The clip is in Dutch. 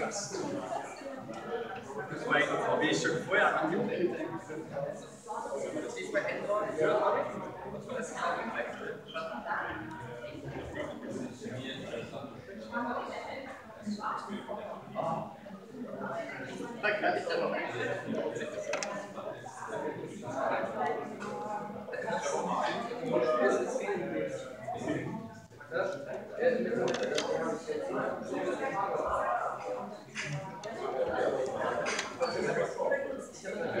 podcast. wij mij dat alweer een stuk ja, aan jullie. Dat is bij Thank you. Thank.